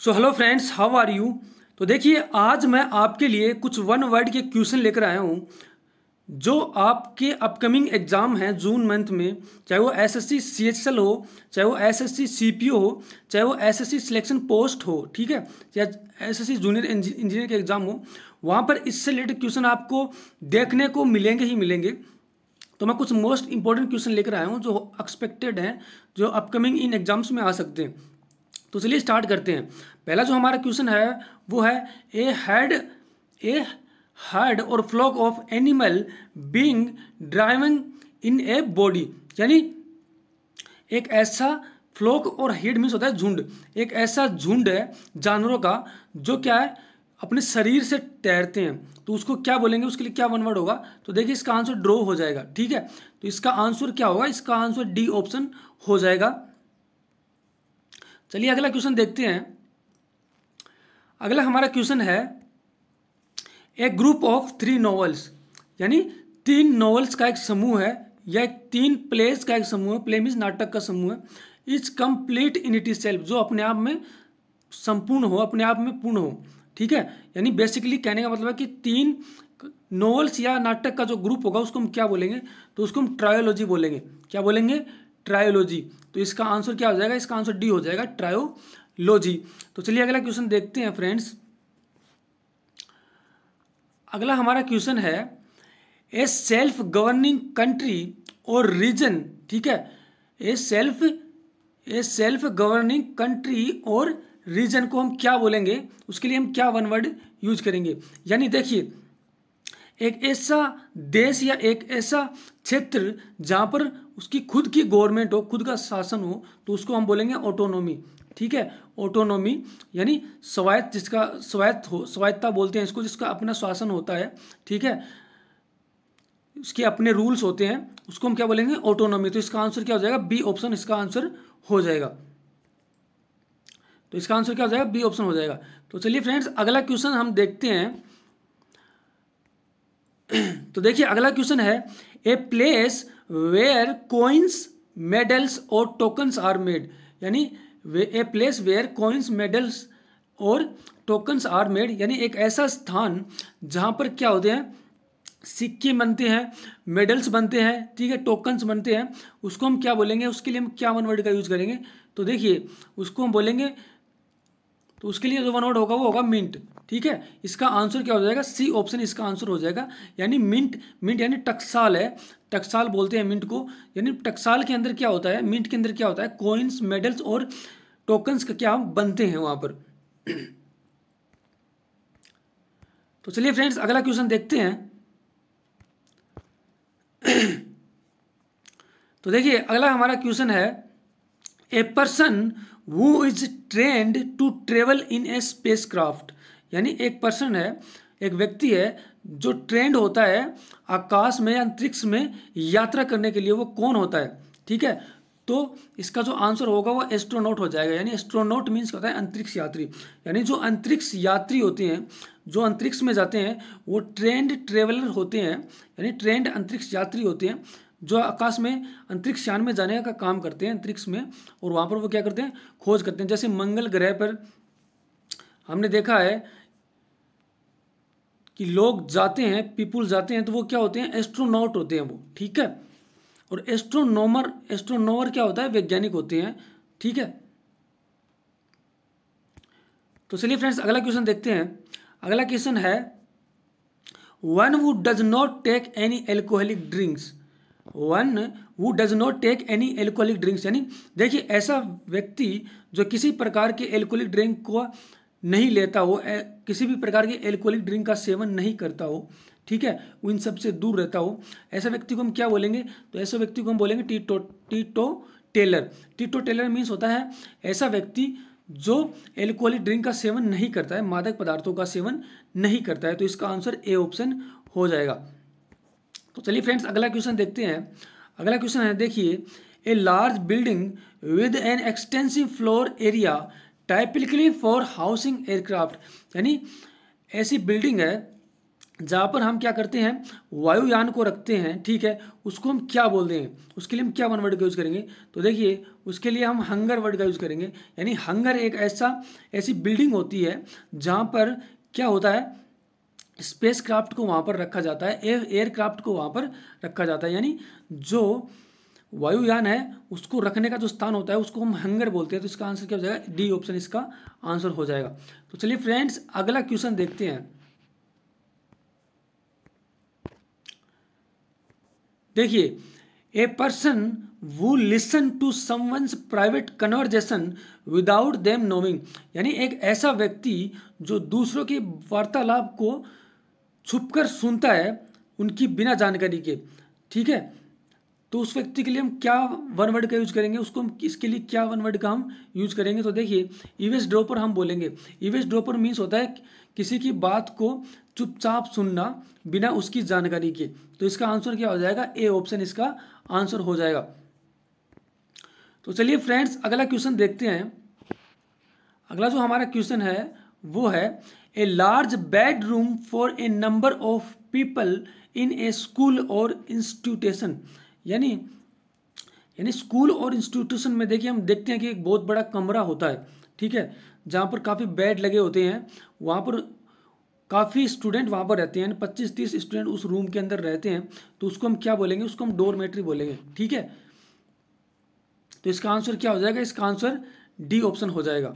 So hello friends how are you तो देखिए, आज मैं आपके लिए कुछ वन वर्ड के क्वेश्चन लेकर आया हूँ, जो आपके अपकमिंग एग्ज़ाम हैं जून मंथ में, चाहे वो एस एसएससी सीएचएल हो, चाहे वो एस एसएससी सीपीओ हो, चाहे वो एस एसएससी सिलेक्शन पोस्ट हो, ठीक है, या एसएससी जूनियर इंजीनियर के एग्ज़ाम हो, वहाँ पर इससे रिलेटेड क्वेश्चन आपको देखने को मिलेंगे ही मिलेंगे। तो मैं कुछ मोस्ट इंपॉर्टेंट क्वेश्चन लेकर आया हूँ, जो एक्सपेक्टेड हैं, जो अपकमिंग इन एग्ज़ाम्स में आ सकते हैं। तो चलिए स्टार्ट करते हैं। पहला जो हमारा क्वेश्चन है, वो है a head a herd or flock of animal being driving in a body यानी एक ऐसा फ्लोक और हेड मीन्स होता है झुंड। एक ऐसा झुंड है जानवरों का, जो क्या है, अपने शरीर से तैरते हैं। तो उसको क्या बोलेंगे? उसके लिए क्या वन वर्ड होगा? तो देखिए इसका आंसर ड्रॉ हो जाएगा, ठीक है? तो इसका आंसर क्या होगा? इसका आंसर डी ऑप्शन हो जाएगा। चलिए अगला क्वेश्चन देखते हैं। अगला हमारा क्वेश्चन है, a group of three novels, यानी तीन नॉवेल्स का एक समूह है, या एक तीन प्लेस का एक समूह है प्ले नाटक का समूह है। Is complete in it is self, जो अपने आप में संपूर्ण हो, अपने आप में पूर्ण हो, ठीक है? यानी बेसिकली कहने का मतलब है कि तीन नॉवेल्स या नाटक का जो ग्रुप होगा, उसको हम क्या बोलेंगे? तो उसको हम ट्रायोलॉजी बोलेंगे। क्या बोलेंगे? ट्रायोलॉजी। तो इसका आंसर क्या हो जाएगा? इसका आंसर डी हो जाएगा, ट्रायोलॉजी। तो चलिए अगला क्वेश्चन देखते हैं, फ्रेंड्स। अगला हमारा क्वेश्चन है, a self governing country or region, ठीक है? A self a self governing country or region को हम क्या बोलेंगे? उसके लिए हम क्या वन वर्ड यूज़ करेंगे? यानी देखिए एक ऐसा देश या एक ऐसा क्षेत्र जहाँ पर उसकी खुद की गवर्नमेंट हो, खुद का शासन हो तो उसको हम बोलेंगे ऑटोनॉमी ठीक है? ऑटोनॉमी यानी स्वायत्त जिसका, स्वायत्त हो स्वायत्ता बोलते हैं इसको, जिसका अपना शासन होता है। ठीक है? उसके अपने रूल्स होते हैं, उसको हम क्या बोलेंगे? ऑटोनॉमी तो इसका आंसर क्या हो जाएगा? बी ऑप्शन इसका आंसर हो जाएगा। तो इसका आंसर क्या हो जाएगा? बी ऑप्शन हो जाएगा। तो चलिए फ्रेंड्स अगला क्वेश्चन हम देखते हैं। तो देखिए, अगला क्वेश्चन है a place where coins medals or tokens are made यानी a place where coins medals or tokens are made यानी एक ऐसा स्थान जहाँ पर क्या होते हैं? सिक्के बनते हैं मेडल्स बनते हैं, ठीक है टोकन्स बनते हैं। उसको हम क्या बोलेंगे? उसके लिए हम क्या वन वर्ड का यूज़ करेंगे? तो देखिए, उसको हम बोलेंगे तो उसके लिए जो वन वर्ड होगा, वो होगा मिंट ठीक है? इसका आंसर क्या हो जाएगा? सी ऑप्शन इसका आंसर हो जाएगा। यानी मिंट मिंट यानी टक्साल है। टक्साल बोलते हैं मिंट को। यानी टक्साल के अंदर क्या होता है? मिंट के अंदर क्या होता है? कोइंस मेडल्स और टोकन्स का क्या बनते हैं वहाँ पर। तो चलिए फ्रेंड्स अगला क्वेश्चन देखते हैं। तो देखिए, अगला हमारा क्वेश्चन है a person who is trained to travel in a spacecraft यानी एक पर्सन है, एक व्यक्ति है, जो ट्रेंड होता है आकाश में अंतरिक्ष में यात्रा करने के लिए वो कौन होता है, ठीक है? तो इसका जो आंसर होगा वो एस्ट्रोनॉट हो जाएगा। यानी एस्ट्रोनॉट मीन्स होता है अंतरिक्ष यात्री। यानी जो अंतरिक्ष यात्री होते हैं, जो अंतरिक्ष में जाते हैं, वो ट्रेंड ट्रेवलर होते हैं। यानी ट्रेंड अंतरिक्ष यात्री होते हैं, जो आकाश में, अंतरिक्ष यान में जाने का काम करते हैं अंतरिक्ष में, और वहाँ पर वो क्या करते हैं? खोज करते हैं। जैसे मंगल ग्रह पर हमने देखा है कि लोग जाते हैं पीपुल जाते हैं तो वो क्या होते हैं? एस्ट्रोनॉट होते हैं वो, ठीक है? और एस्ट्रोनोमर एस्ट्रोनोमर क्या होता है? वैज्ञानिक होते हैं, ठीक है? तो चलिए फ्रेंड्स अगला क्वेश्चन देखते हैं। अगला क्वेश्चन है one who does not take any alcoholic drinks one who does not take any alcoholic drinks यानी देखिए ऐसा व्यक्ति जो किसी प्रकार के एल्कोहलिक ड्रिंक को नहीं लेता हो किसी भी प्रकार के एल्कोहलिक ड्रिंक का सेवन नहीं करता हो, ठीक है इन सबसे दूर रहता हो। ऐसे व्यक्ति को हम क्या बोलेंगे? तो ऐसे व्यक्ति को हम बोलेंगे टीटो teetotaller teetotaller means होता है ऐसा व्यक्ति जो एल्कोहलिक ड्रिंक का सेवन नहीं करता है, मादक पदार्थों का सेवन नहीं करता है तो इसका आंसर ए ऑप्शन हो जाएगा। तो चलिए फ्रेंड्स अगला क्वेश्चन देखते हैं। अगला क्वेश्चन है, देखिए a large building with an extensive floor area typically for housing aircraft यानी ऐसी बिल्डिंग है, जहाँ पर हम क्या करते हैं, वायुयान को रखते हैं, ठीक है? उसको हम क्या बोलते हैं? उसके लिए हम क्या वन वर्ड का यूज़ करेंगे? तो देखिए, उसके लिए हम हंगर वर्ड का यूज़ करेंगे। यानी हंगर एक ऐसा, ऐसी बिल्डिंग होती है, जहाँ पर क्या होता है स्पेस क्राफ्ट को वहाँ पर रखा जाता है एयर एयरक्राफ्ट को वहाँ पर रखा जाता है। यानी जो वायुयान है, उसको रखने का जो स्थान होता है, उसको हम हंगर बोलते हैं। तो इसका आंसर क्या हो जाएगा? डी ऑप्शन इसका आंसर हो जाएगा। तो चलिए फ्रेंड्स अगला क्वेश्चन देखते हैं। देखिए a person who listen to someone's private conversation without them knowing यानी एक ऐसा व्यक्ति जो दूसरों की वार्तालाप को छुपकर सुनता है, उनकी बिना जानकारी के, ठीक है? तो उस व्यक्ति के लिए हम क्या वन वर्ड का यूज़ करेंगे? उसको हम इसके लिए क्या वन वर्ड का हम यूज़ करेंगे? तो देखिए इवेस ड्रॉपर हम बोलेंगे। इवेस ड्रॉपर मीन्स होता है किसी की बात को चुपचाप सुनना बिना उसकी जानकारी के। तो इसका आंसर क्या हो जाएगा? ए ऑप्शन इसका आंसर हो जाएगा। तो चलिए फ्रेंड्स अगला क्वेश्चन देखते हैं। अगला जो हमारा क्वेश्चन है, वो है a large bedroom for a number of people in a school or institution यानी यानी स्कूल और इंस्टीट्यूशन में देखिए हम देखते हैं कि एक बहुत बड़ा कमरा होता है, ठीक है? जहाँ पर काफ़ी बेड लगे होते हैं, वहाँ पर काफ़ी स्टूडेंट वहाँ पर रहते हैं पच्चीस तीस स्टूडेंट उस रूम के अंदर रहते हैं तो उसको हम क्या बोलेंगे? उसको हम डोरमेट्री बोलेंगे, ठीक है? तो इसका आंसर क्या हो जाएगा? इसका आंसर डी ऑप्शन हो जाएगा।